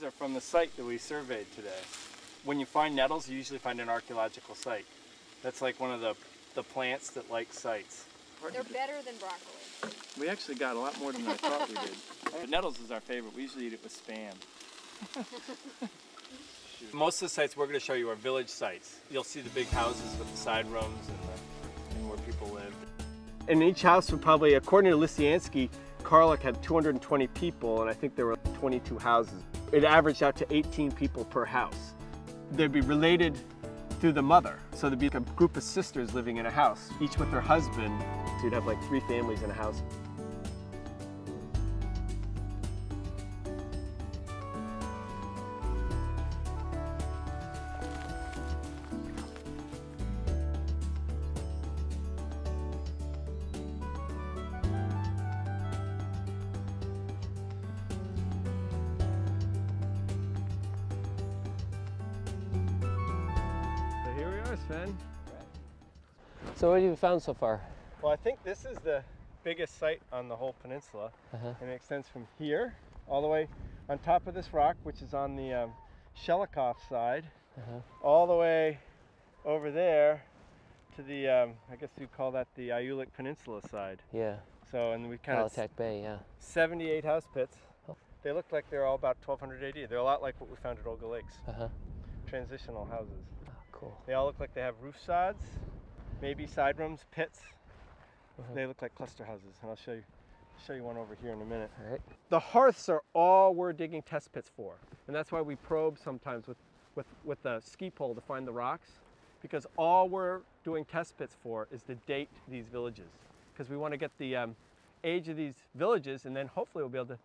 These are from the site that we surveyed today. When you find nettles, you usually find an archaeological site. That's like one of the, the plants that like sites. They're better than broccoli. We actually got a lot more than I thought we did. But nettles is our favorite. We usually eat it with spam. Most of the sites we're going to show you are village sites. You'll see the big houses with the side rooms and, the, and where people lived. In each house would probably, according to Lisiansky, Karluk had 220 people, and I think there were 22 houses. It averaged out to 18 people per house. They'd be related through the mother. So there'd be a group of sisters living in a house, each with their husband. So you'd have like three families in a house. So here we are, Sven. So what have you found so far? Well, I think this is the biggest site on the whole peninsula, Uh-huh. and it extends from here all the way on top of this rock, which is on the um, Shelikoff side, Uh-huh. all the way over there to the, um, I guess you'd call that the Iulik Peninsula side. Yeah, So, and we kind of Palatec Bay, yeah. 78 house pits. Oh. They look like they're all about 1200 AD. They're a lot like what we found at Olga Lakes, Uh-huh. transitional houses. Cool. They all look like they have roof sods, maybe side rooms, pits. Mhm. They look like cluster houses, and I'll show you show you one over here in a minute. All right. The hearths are all we're digging test pits for, and that's why we probe sometimes with with with the ski pole to find the rocks, because all we're doing test pits for is to date these villages, because we want to get the um, age of these villages, and then hopefully we'll be able to,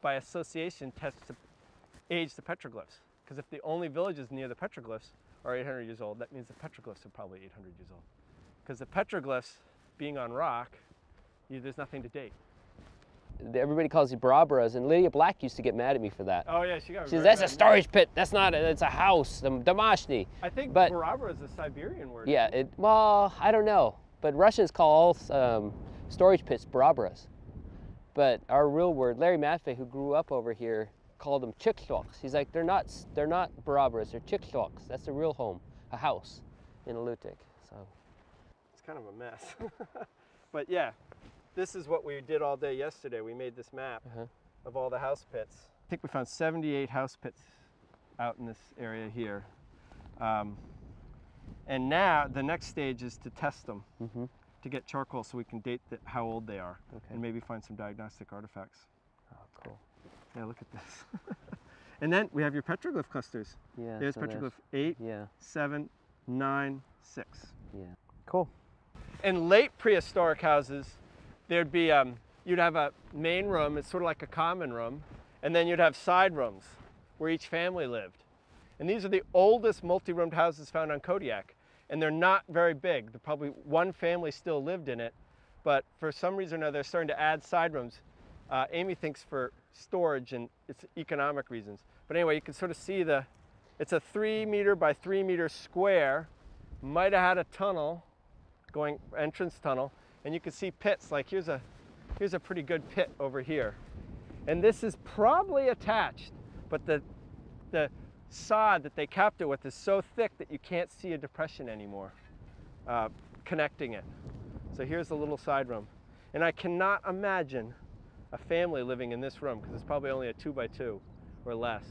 by association, test the age the petroglyphs. Because if the only villages near the petroglyphs are 800 years old, that means the petroglyphs are probably 800 years old. Because the petroglyphs, being on rock, you, there's nothing to date. Everybody calls you Barabras, and Lydia Black used to get mad at me for that. Oh yeah, she got. She says, that's a storage pit. That's not, a, it's a house, the Damashni. I think but- Barabra is a Siberian word. Yeah, it, well, I don't know. But Russians call all um, storage pits Barabras. But our real word, Larry Maffei, who grew up over here, called them chiksloks. He's like, they're not, they're not Barabras, they're chiksloks. That's the real home, a house in Alutiiq. So, It's kind of a mess. but yeah, this is what we did all day yesterday. We made this map Uh-huh. of all the house pits. I think we found 78 house pits out in this area here. Um, and now the next stage is to test them hmm to get charcoal so we can date the, how old they are okay. and maybe find some diagnostic artifacts. Oh, cool. Yeah, look at this. and then we have your petroglyph clusters. Yeah. There's so petroglyph eight, Yeah, seven, nine, six. yeah. Cool. in late prehistoric houses, there'd be um, you'd have a main room. It's sort of like a common room, and then you'd have side rooms where each family lived. And these are the oldest multi-roomed houses found on Kodiak, and they're not very big. They're probably one family still lived in it, but for some reason or another, they're starting to add side rooms. Uh, Amy thinks for storage and it's economic reasons. But anyway, you can sort of see the. It's a three meter by three meter square. Might have had a tunnel going entrance tunnel and you can see pits like here's a here's a pretty good pit over here and this is probably attached but the the sod that they capped it with is so thick that you can't see a depression anymore uh, connecting it so here's the little side room and i cannot imagine a family living in this room because it's probably only a two by two or less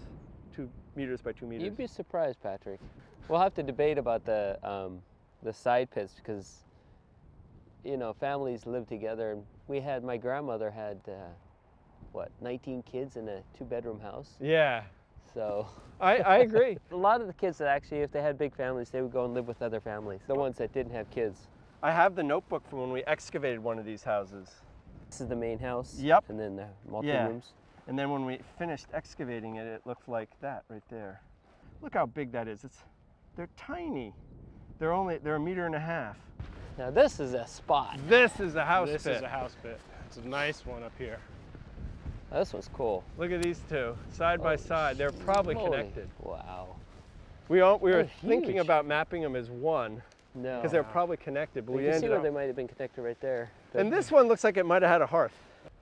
two meters by two meters You'd be surprised, Patrick. We'll have to debate about the um, the side pits because you know families live together. And we had my grandmother had uh, what 19 kids in a two-bedroom house. yeah So I, I agree a lot of the kids that actually, if they had big families, they would go and live with other families. The ones that didn't have kids. i have the notebook from when we excavated one of these houses This is the main house. Yep. And then the multi Yeah. rooms. And then when we finished excavating it, it looked like that right there. Look how big that is. It's, they're tiny. They're only, they're a meter and a half. Now this is a spot. This is a house bit. this pit. is a house pit. It's a nice one up here. This one's cool. Look at these two, side by side. They're probably moly. connected. Wow. We, all, we were They're thinking huge. about mapping them as one No. because they're probably connected, but you we can see where up. they might have been connected right there. And this one looks like it might have had a hearth.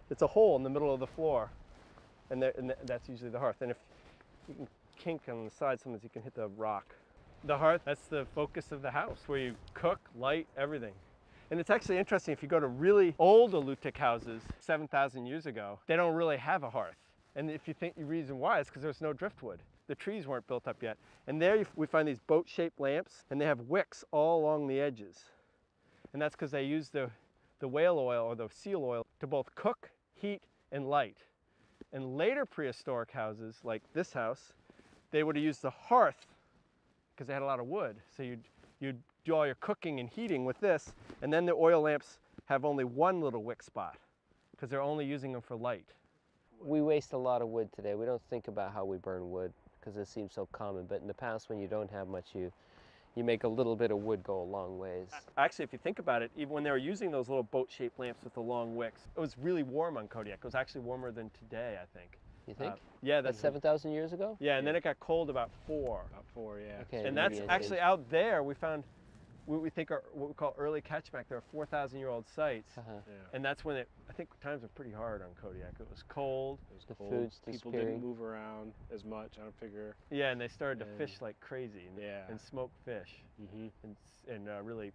It's a hole in the middle of the floor, and, there, and that's usually the hearth. And if you can kink on the side, sometimes you can hit the rock. The hearth, that's the focus of the house where you cook, light, everything. And it's actually interesting if you go to really old Alutiiq houses, 7,000 years ago, they don't really have a hearth. And if you think the reason why, it's because there's no driftwood. The trees weren't built up yet. And there we find these boat-shaped lamps, and they have wicks all along the edges. And that's because they use the, the whale oil or the seal oil to both cook, heat, and light. And later prehistoric houses, like this house, they would have used the hearth because they had a lot of wood. So you'd, you'd do all your cooking and heating with this, and then the oil lamps have only one little wick spot because they're only using them for light. We waste a lot of wood today. We don't think about how we burn wood because it seems so common. But in the past, when you don't have much, you you make a little bit of wood go a long ways. Actually, if you think about it, even when they were using those little boat-shaped lamps with the long wicks, it was really warm on Kodiak. It was actually warmer than today, I think. You think? Uh, yeah, Like that's seven thousand years ago? Yeah, and then it got cold about four. About four, yeah. Okay. and that's actually out there. We found what we think are what we call early Kachemak. There are 4,000 year old sites, Uh-huh. Yeah. and that's when it. I think times were pretty hard on Kodiak. It was cold. It was The cold. food's People didn't move around as much. I don't figure. Yeah, and they started to And- fish like crazy and, Yeah. and smoke fish Mm-hmm. and and uh, really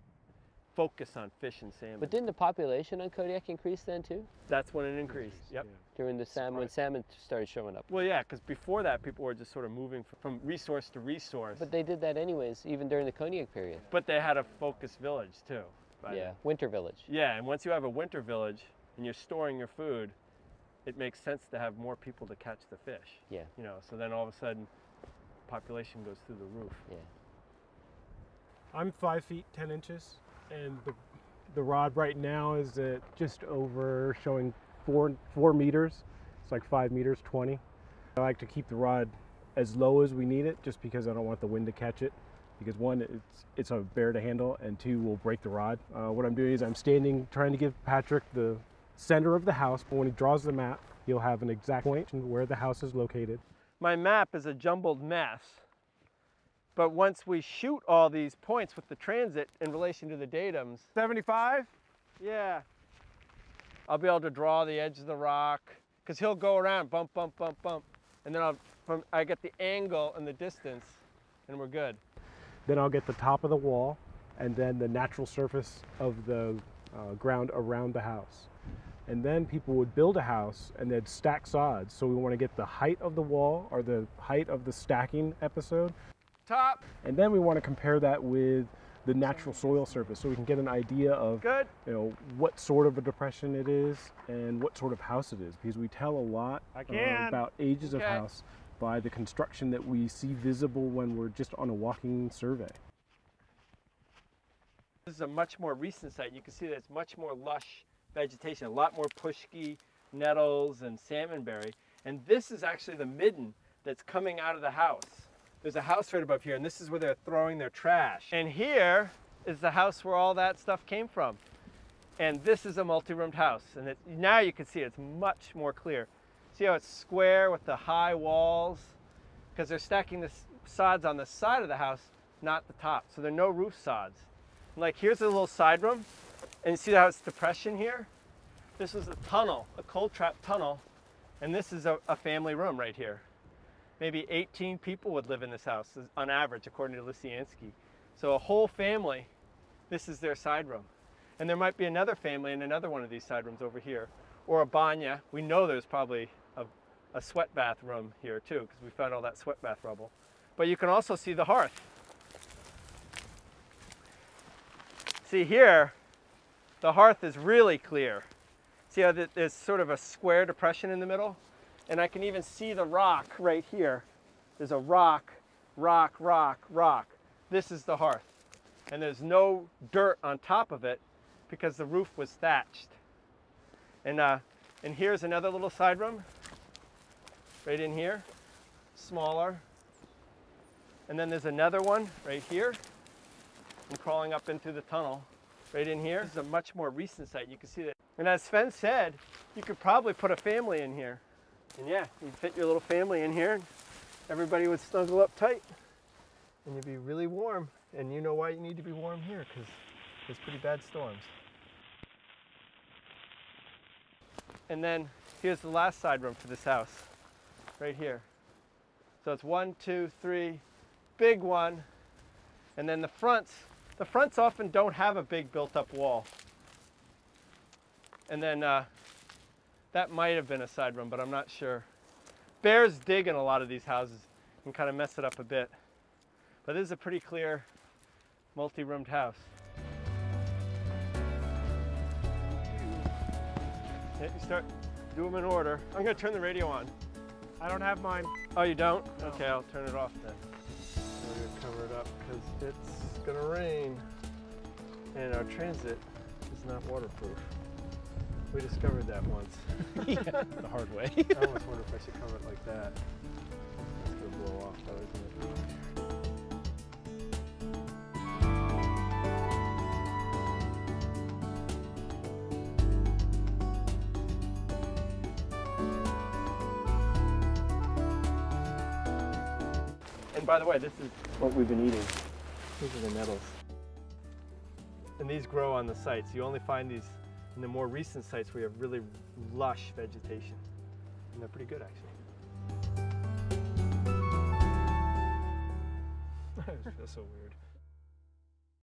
focus on fish and salmon. But didn't the population on Kodiak increase then too? that's when it increased. Yep. During the salmon, when salmon started showing up. Well, yeah, because before that, people were just sort of moving from resource to resource. But they did that anyways, even during the Kodiak period. But they had a focus village too. by yeah, then. winter village. Yeah, and once you have a winter village and you're storing your food, it makes sense to have more people to catch the fish. Yeah. You know, so then all of a sudden, population goes through the roof. Yeah. I'm five feet ten inches, and the the rod right now is at just over showing four four meters. It's like five meters twenty. I like to keep the rod as low as we need it, just because I don't want the wind to catch it. Because one, it's it's a bear to handle, and two, will break the rod. Uh, what I'm doing is I'm standing, trying to give Patrick the center of the house. But when he draws the map, he'll have an exact point where the house is located. My map is a jumbled mess. But once we shoot all these points with the transit in relation to the datums, 75. yeah, I'll be able to draw the edge of the rock because he'll go around bump, bump, bump, bump, and then I'll from I get the angle and the distance, and we're good. Then I'll get the top of the wall and then the natural surface of the uh, ground around the house. And then people would build a house and they'd stack sods. So we want to get the height of the wall or the height of the stacking episode. Top, And then we want to compare that with the natural soil surface so we can get an idea of good. you know what sort of a depression it is and what sort of house it is because we tell a lot uh, about ages of house by the construction that we see visible when we're just on a walking survey. This is a much more recent site. You can see that it's much more lush vegetation, a lot more pushki, nettles, and salmonberry. And this is actually the midden that's coming out of the house. There's a house right above here, and this is where they're throwing their trash. And here is the house where all that stuff came from. And this is a multi-roomed house. And it, now you can see it's much more clear. See how it's square with the high walls? Because they're stacking the sods on the side of the house, not the top. So there are no roof sods. Like here's a little side room, and you see how it's depression here? This is a tunnel, a cold trap tunnel, and this is a, a family room right here. Maybe 18 people would live in this house on average, according to Lisiansky. So a whole family, this is their side room. And there might be another family in another one of these side rooms over here, or a banya. We know there's probably a, a sweat bath room here too, because we found all that sweat bath rubble. But you can also see the hearth. See here, the hearth is really clear. See how there's sort of a square depression in the middle? And I can even see the rock right here. There's a rock, rock, rock, rock. This is the hearth. And there's no dirt on top of it because the roof was thatched. And, uh, and here's another little side room, right in here, smaller. And then there's another one right here I'm crawling up into the tunnel right in here. This is a much more recent site. You can see that. And as Sven said, you could probably put a family in here. And yeah, you'd fit your little family in here. And everybody would snuggle up tight. And you'd be really warm. And you know why you need to be warm here, because there's pretty bad storms. And then here's the last side room for this house, right here. So it's one, two, three, big one. And then the fronts, the fronts often don't have a big built up wall. And then uh, that might have been a side room, but I'm not sure. Bears dig in a lot of these houses and kind of mess it up a bit. But this is a pretty clear multi-roomed house. Yeah, you start, do them in order. I'm gonna turn the radio on. I don't have mine. Oh, you don't? Okay, I'll turn it off then. We're gonna cover it up because it's gonna rain. And our transit is not waterproof. We discovered that once. the hard way. I almost wonder if I should cover it like that. It's gonna blow off though, isn't it? And by the way, this is what we've been eating. These are the nettles. And these grow on the sites. You only find these in the more recent sites we have really lush vegetation. And they're pretty good actually. That's just so weird.